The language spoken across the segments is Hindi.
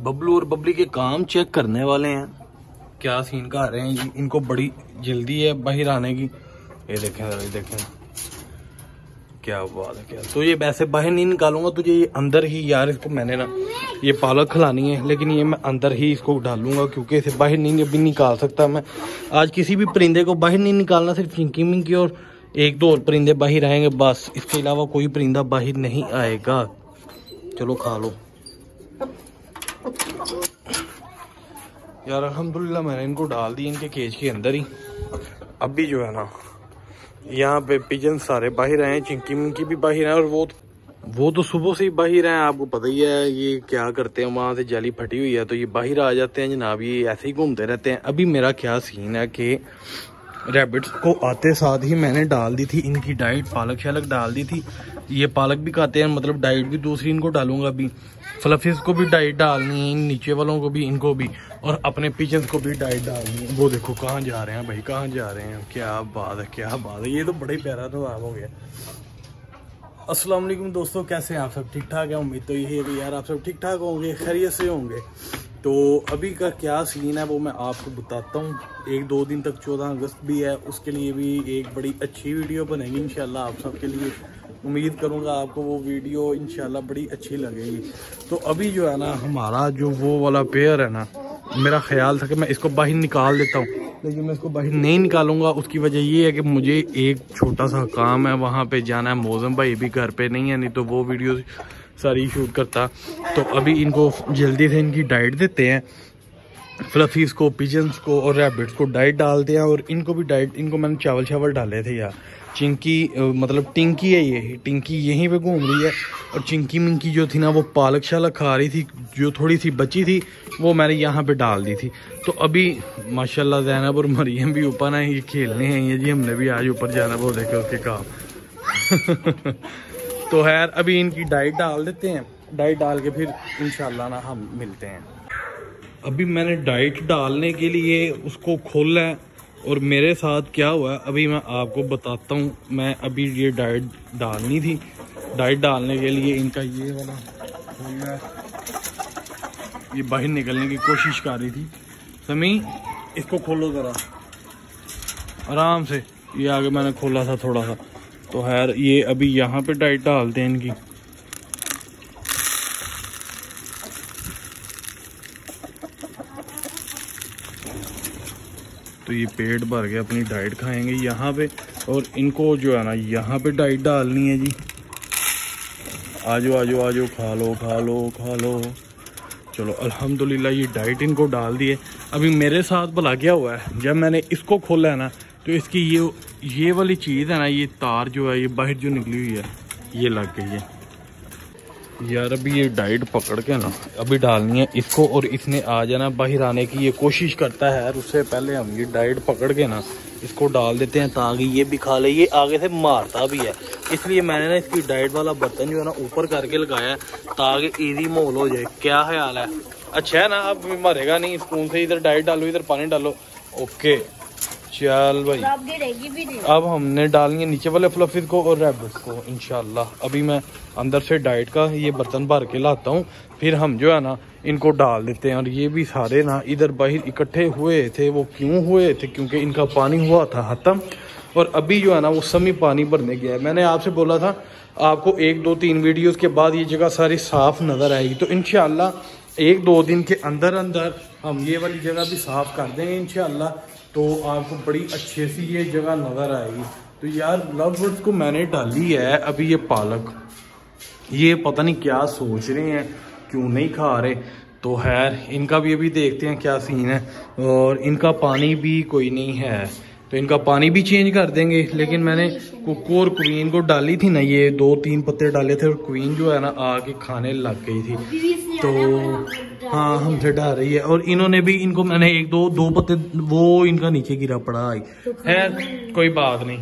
बबलू और बबली के काम चेक करने वाले हैं। क्या सीन का रहे हैं? इनको बड़ी जल्दी है बाहर आने की। ये देखें ये देखें। क्या बात है, क्या तो ये वैसे बाहर नहीं निकालूँगा, तुझे ये अंदर ही यार इसको मैंने ना ये पालक खिलानी है, लेकिन ये मैं अंदर ही इसको डालूँगा क्योंकि इसे बाहर नहीं, अभी निकाल सकता मैं। आज किसी भी परिंदे को बाहर नहीं निकालना, सिर्फ़ चिंकी मिंकी और एक दो और परिंदे बाहर आएँगे, बस। इसके अलावा कोई परिंदा बाहर नहीं आएगा। चलो खा लो। यार, अल्हम्दुलिल्लाह, मैंने इनको डाल दी इनके केज के अंदर ही। अभी जो है ना, यहाँ पे पिजन सारे बाहर आए हैं, चिंकी मिंकी भी बाहर आए और वो वो तो सुबह से ही बाहर हैं, आपको पता ही है, ये क्या करते हैं, वहाँ से जाली फटी हुई है तो ये बाहर आ जाते हैं, जनाब, ये ऐसे ही घूमते रहते हैं। अभी मेरा क्या सीन है कि रैबिट्स को आते साथ ही मैंने डाल दी थी, इनकी डाइट पालक शालक डाल दी थी। ये पालक भी खाते हैं मतलब डाइट भी दूसरी इनको डालूँगा अभी। फ्लफिस को भी डाइट डालनी है, इन नीचे वालों को भी, इनको भी, और अपने पिजन को भी डाइट डालनी है। वो देखो कहाँ जा रहे हैं भाई, कहाँ जा रहे हैं? क्या बात है, क्या बात है। ये तो बड़ा ही प्यारा तो आप हो गया। अस्सलाम वालेकुम दोस्तों, कैसे हैं आप सब? ठीक ठाक है? उम्मीद तो यही है यार आप सब ठीक ठाक होंगे, खैरियत से होंगे। तो अभी का क्या सीन है वो मैं आपको बताता हूँ। एक दो दिन तक चौदह अगस्त भी है, उसके लिए भी एक बड़ी अच्छी वीडियो बनेगी, इंशाल्लाह आप सबके लिए। उम्मीद करूँगा आपको वो वीडियो इंशाल्लाह बड़ी अच्छी लगेगी। तो अभी जो है ना, हमारा जो वो वाला पेयर है ना, मेरा ख्याल था कि मैं इसको बाहर निकाल देता हूँ। लेकिन मैं इसको बाहर नहीं निकालूँगा, उसकी वजह ये है कि मुझे एक छोटा सा काम है, वहाँ पे जाना है। मौजम भाई भी घर पे नहीं है, नहीं तो वो वीडियो सारी शूट करता। तो अभी इनको जल्दी से इनकी डाइट देते हैं। फ्लफीज को पिजन्स को और रैबिट्स को डाइट डालते हैं और इनको भी डाइट इनको मैंने चावल चावल डाले थे यार। चिंकी मतलब टिंकी है ये, टिंकी यहीं पे घूम रही है और चिंकी मिंकी जो थी ना, वो पालक शालक खा रही थी, जो थोड़ी सी बची थी, वो मैंने यहाँ पे डाल दी थी। तो अभी, माशाल्लाह, जैनब और मरियम भी ऊपर ना ये खेलने हैं ये जी, हमने भी आज ऊपर जाना वो देखे उसके काम। तो खैर, अभी इनकी डाइट डाल देते हैं डाइट डाल के फिर इन ना हम मिलते हैं। अभी मैंने डाइट डालने के लिए उसको खोला है और मेरे साथ क्या हुआ अभी मैं आपको बताता हूँ। मैं अभी ये डाइट डालनी थी। डाइट डालने के लिए इनका ये वाला ये बाहर निकलने की कोशिश कर रही थी। समी, इसको खोलो ज़रा। आराम से। ये आगे मैंने खोला था थोड़ा सा। तो खैर, ये अभी यहाँ पे डाइट डालते हैं इनकी। तो ये पेट भर के अपनी डाइट खाएँगे यहाँ पे। और इनको जो है ना, यहाँ पे डाइट डालनी है जी। आजो आजो आजो, खा लो खा लो खा लो। चलो, अल्हम्दुलिल्लाह, ये डाइट इनको डाल दिए। अभी मेरे साथ भला क्या हुआ है? जब मैंने इसको खोला है ना तो इसकी ये ये वाली चीज़ है ना, ये तार जो है, ये बाहर जो निकली हुई है, ये लग गई है। यार, अभी ये डाइट पकड़ के ना, अभी डालनी है इसको और इसने आ जाना बाहर आने की ये कोशिश करता है उससे पहले हम ये डाइट पकड़ के ना इसको डाल देते हैं ताकि ये भी खा ले, ये आगे से मारता भी है। इसलिए मैंने ना इसकी डाइट वाला बर्तन जो है ना ऊपर करके लगाया है ताकि ईजी माहौल हो जाए। क्या ख्याल है? अच्छा है ना, अब मरेगा नहीं स्पून से इधर डाइट डालो, इधर पानी डालो। ओके चल भाई। अब हमने डालनी है नीचे वाले फ्लफिस को और रैबिट्स को इनशाला अभी मैं अंदर से डाइट का ये बर्तन भर के लाता हूँ फिर हम जो है ना इनको डाल देते हैं। और ये भी सारे ना इधर बाहर इकट्ठे हुए थे वो क्यों हुए थे? क्योंकि इनका पानी हुआ था ख़त्म। और अभी जो है ना वो समी पानी भरने गया है। मैंने आपसे बोला था आपको एक दो तीन वीडियोस के बाद ये जगह सारी साफ़ नज़र आएगी। तो इनशाला एक दो दिन के अंदर अंदर हम ये वाली जगह भी साफ़ कर देंगे इनशाला तो आपको बड़ी अच्छे सी ये जगह नज़र आएगी तो यार लव बर्ड्स को मैंने डाली है अभी ये पालक। ये पता नहीं क्या सोच रहे हैं, क्यों नहीं खा रहे। तो खैर, इनका भी अभी देखते हैं क्या सीन है। और इनका पानी भी कोई नहीं है। तो इनका पानी भी चेंज कर देंगे, लेकिन मैंने कुकू और क्वीन को डाली थी ना ये, दो तीन पत्ते डाले थे और क्वीन जो है ना आके खाने लग गई थी। तो हाँ हमसे डर रही है। और इन्होंने भी, इनको मैंने एक दो दो पत्ते, वो इनका नीचे गिरा पड़ा है। कोई बात नहीं।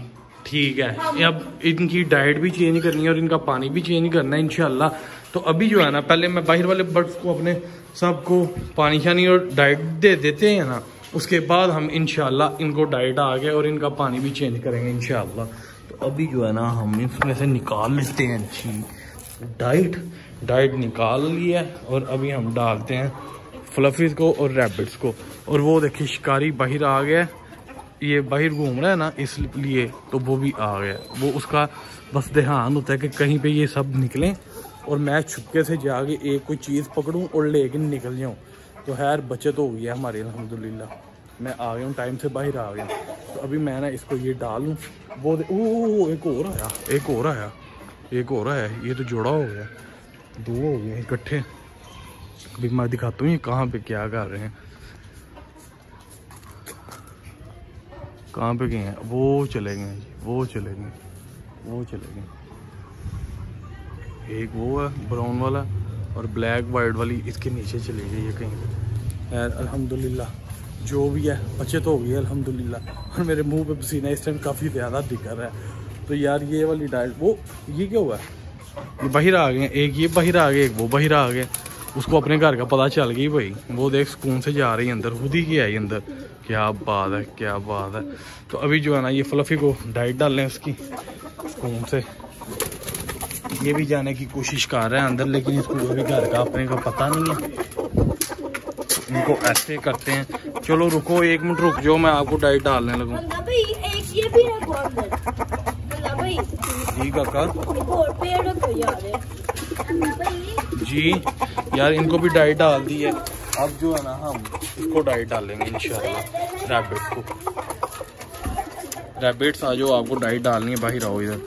ठीक है। अब इनकी डाइट भी चेंज करनी है और इनका पानी भी चेंज करना है इनशाला तो अभी जो है ना, पहले मैं बाहर वाले बर्ड्स को अपने सबको पानी शानी और डाइट दे देते हैं ना उसके बाद हम इनशाला इनको डाइट आ गए और इनका पानी भी चेंज करेंगे इनशाला तो अभी जो है ना, हम इसमें से निकाल लेते हैं अच्छी डाइट। डाइट निकाल ली है और अभी हम डालते हैं फ्लफीज को और रैबिट्स को। और वो देखिए, शिकारी बाहर आ गया ये बाहर घूम रहा है ना, इसलिए तो वो भी आ गया वो उसका बस ध्यान होता है कि कहीं पे ये सब निकलें और मैं छुपके से जाके एक कोई चीज़ पकड़ूं और लेके निकल जाऊँ। तो खैर, बचत हो गई है हमारी अलहमदिल्ला मैं आ गया हूँ टाइम से बाहर आ गया तो अभी मैं ना इसको ये डालूँ वो ओ एक और आया, एक और आया, एक और आया। ये तो जोड़ा हो गया, दो हो गए इकट्ठे। अभी मैं दिखाता हूँ ये कहाँ पे क्या कर रहे हैं। कहाँ पे गए हैं? वो चले गए वो चले गए, वो चले गए। एक वो है ब्राउन वाला। और ब्लैक वाइट वाली इसके नीचे चली गई है कहीं यार अल्हम्दुलिल्लाह। जो भी है, बचत हो गई है, अल्हम्दुलिल्लाह। और मेरे मुँह पे पसीना इस टाइम काफ़ी ज़्यादा दिख रहा है। तो यार, ये वाली डाइट वो, ये क्या हुआ? है ये बाहर आ गए एक ये बाहर आ गए एक वो बाहर आ गए उसको अपने घर का पता चल गई भाई। वो देख सुकून से जा रही है अंदर, खुद ही की आई अंदर। क्या बात है, क्या बात है। तो अभी जो है ना, ये फ्लफी को डाइट डाल लें उसकी सुकून से। ये भी जाने की कोशिश कर रहे हैं अंदर लेकिन इसको अभी घर का अपने को पता नहीं है। इनको ऐसे करते हैं। चलो रुको एक मिनट रुक जाओ मैं आपको डाइट डालने लगूँ। भाई एक ये भी रखो अंदर। भाई जी काका। जी यार इनको भी डाइट डाल दी है। अब जो है ना हम इसको डाइट डालेंगे इंशाल्लाह। रैबिट्स को। रैबिट्स आ जाओ आपको डाइट डालनी है बाहर आओ इधर।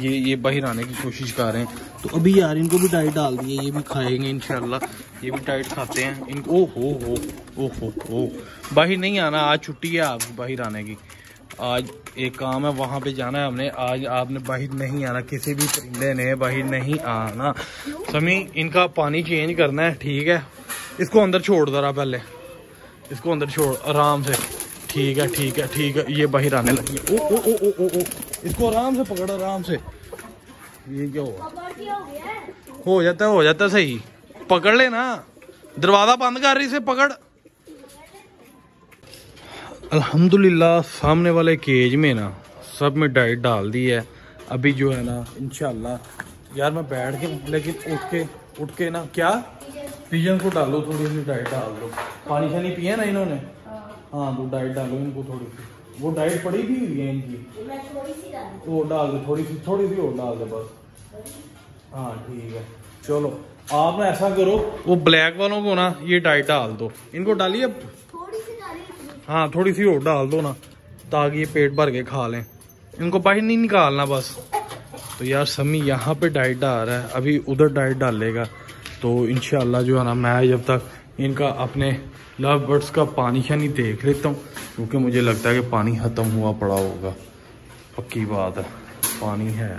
ये ये बाहर आने की कोशिश कर रहे हैं। तो अभी यार इनको भी डाइट डाल दी है, ये भी खाएँगे इंशाल्लाह। ये भी डाइट खाते हैं। इनको ओ हो हो, ओ हो हो बाहर नहीं आना, आज छुट्टी है आपकी बाहर आने की। आज एक काम है, वहाँ पे जाना है हमने। आज आपने बाहर नहीं आना, किसी भी परिंदे ने बाहर नहीं आना। समी, इनका पानी चेंज करना है, ठीक है? इसको अंदर छोड़ दरा पहले। इसको अंदर छोड़, आराम से। ठीक है ठीक है ठीक है। ये बाहर आने लगी। ओ ओ ओ ओ ओ इसको आराम से पकड़, आराम से। ये क्या हुआ? हो जाता है, हो जाता है सही। पकड़ ले ना। दरवाज़ा बंद कर रही से पकड़। अल्हम्दुलिल्लाह, सामने वाले केज में ना, सब में डाइट डाल दी है। अभी जो है ना, इंशाल्लाह। यार, मैं बैठ के, लेकिन उठ के उठ के ना, क्या? पिजन को डालो, थोड़ी सी डाइट डाल दो। पानी शानी पिया ना इन्होंने? हाँ तो डाइट डालो इनको थोड़ी सी। वो डाइट पड़ी भी हुई है इनकी। डाल। वो डाल दे थोड़ी सी थोड़ी सी और डाल दे बस। हाँ ठीक है। चलो आप ना ऐसा करो वो ब्लैक वालों को ना ये डाइट डाल दो। इनको डालिए हाँ थोड़ी सी और डाल दो ना ताकि ये पेट भर के खा लें। इनको बाहर नहीं निकालना बस। तो यार समी यहाँ पे डाइट डाल रहा है। अभी उधर डाइट डालेगा। तो इनशाला जो है ना मैं जब तक इनका अपने लव बर्ड्स का पानी शानी देख लेता हूँ, क्योंकि मुझे लगता है कि पानी ख़त्म हुआ, पड़ा होगा। पक्की बात है, पानी है।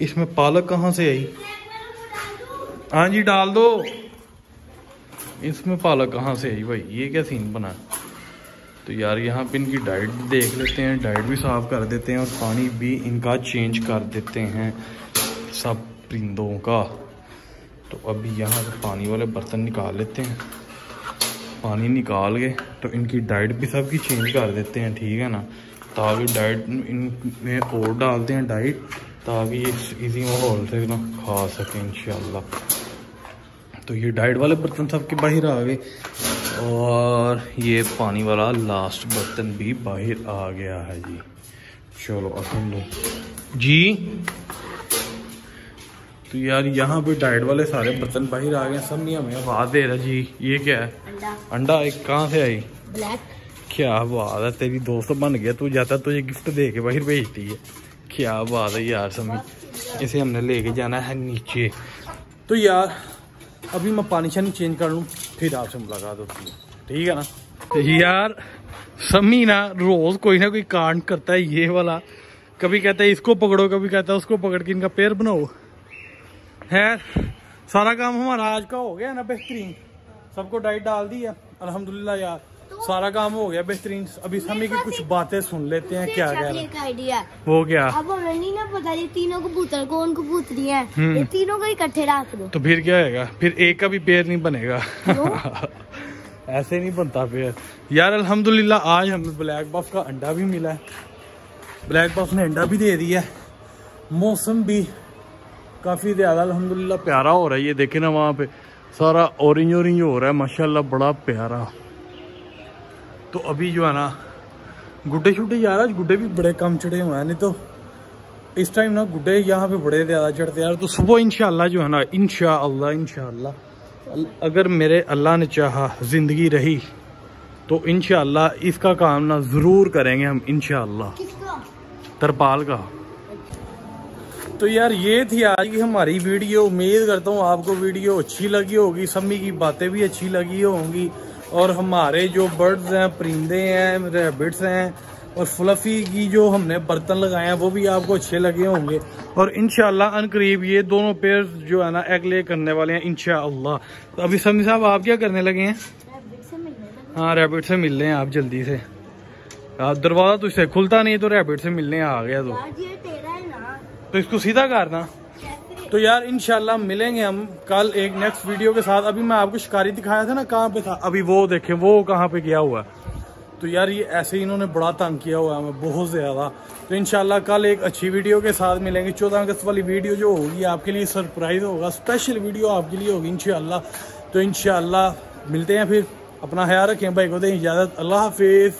इसमें पालक कहाँ से आई? हाँ जी, डाल दो। इसमें पालक कहाँ से आई भाई? ये क्या सीन बना? तो यार, यहाँ पे इनकी डाइट देख लेते हैं डाइट भी साफ़ कर देते हैं और पानी भी इनका चेंज कर देते हैं, सब परिंदों का। तो अभी यहाँ से पानी वाले बर्तन निकाल लेते हैं। पानी निकाल के तो इनकी डाइट भी सबकी चेंज कर देते हैं, ठीक है ना? ताकि डाइट इनमें और डालते हैं डाइट, ताकि ये इसी माहौल से ना खा सकें इन तो ये डाइट वाले बर्तन सबके बाहर आ गए, और ये पानी वाला लास्ट बर्तन भी बाहर आ गया है जी। चलो अलहमद जी? तो यार यहाँ पे डाइट वाले सारे बर्तन बाहर आ गए सब नहीं हमें आवाज़ दे रहा जी ये क्या है? अंडा। अंडा एक कहाँ से आई? ब्लैक क्या बात है तेरी दोस्त बन गया तू जाता तुझे गिफ्ट दे के बाहर भेजती है। क्या बात है यार समी इसे हमने लेके जाना है नीचे। तो यार अभी मैं पानी शानी चेंज कर लूँ फिर आपसे मुलाकात होती है। ठीक है ना? तो यार समी ना रोज कोई ना कोई कांड करता है ये वाला। कभी कहता है इसको पकड़ो कभी कहता है उसको पकड़ के इनका पैर बनाओ। है सारा काम हमारा आज का हो गया ना बेहतरीन। सबको डाइट डाल दी है अल्हम्दुलिल्लाह यार। तो सारा काम हो गया बेहतरीन। अभी समी की कुछ बातें सुन लेते हैं क्या कह रहे हैं। वो क्या? अब हमें नहीं ना पता ये तीनों कबूतर कौन कबूतरी है। हम्म। ये तीनों को इकट्ठे रख दो। तो फिर क्या होगा फिर एक का भी पैर नहीं बनेगा। ऐसे नहीं बनता पैर। यार अल्हम्दुलिल्लाह आज हमें ब्लैक बफ का अंडा भी मिला है। ब्लैक बफ ने अंडा भी दे दिया है। मौसम भी काफ़ी ज़्यादा अल्हम्दुलिल्लाह प्यारा हो रहा है ये देखे ना वहाँ पे। सारा ऑरेंज ऑरेंज हो रहा है माशाल्लाह बड़ा प्यारा। तो अभी जो है ना गुड्डे शुड्डे यार आज गुड्डे भी बड़े कम चढ़े हुए हैं नहीं तो इस टाइम ना गुड्डे यहाँ पे बड़े ज़्यादा चढ़ते यार। तो सुबह इंशाल्लाह जो है ना इंशाल्लाह अल- अगर मेरे अल्लाह ने चाहा ज़िंदगी रही तो इंशाल्लाह इसका काम ना ज़रूर करेंगे हम किसका? तरपाल का। तो यार ये थी आज की हमारी वीडियो। उम्मीद करता हूँ आपको वीडियो अच्छी लगी होगी सम्मी की बातें भी अच्छी लगी होंगी। और हमारे जो बर्ड्स हैं, परिंदे हैं रैबिट्स हैं, और फ्लफी की जो हमने बर्तन लगाए हैं, वो भी आपको अच्छे लगे होंगे। और इनशाला अनकरीब ये दोनों पेयर जो है ना एग ले करने वाले हैं इनशाला तो अभी समी साहब, आप क्या करने लगे हैं? हाँ रैबिट से मिल रहे हैं आप जल्दी से। आप दरवाज़ा तुझसे खुलता नहीं तो रैबिट से मिलने आ गया तो। है तो इसको सीधा करना तो यार, इंशाल्लाह मिलेंगे हम कल एक नेक्स्ट वीडियो के साथ। अभी मैं आपको शिकारी दिखाया था ना, कहाँ पे था? अभी वो देखे, वो कहाँ पे गया हुआ है। तो यार, ये ऐसे ही इन्होंने बड़ा तंग किया हुआ है हमें, बहुत ज़्यादा। तो इंशाल्लाह कल एक अच्छी वीडियो के साथ मिलेंगे। चौदह अगस्त वाली वीडियो जो होगी, आपके लिए सरप्राइज़ होगा स्पेशल वीडियो आपके लिए होगी, इंशाल्लाह। तो इंशाल्लाह मिलते हैं फिर। अपना ख्याल रखें, भाई को दें इजाज़त। अल्लाह हाफिज।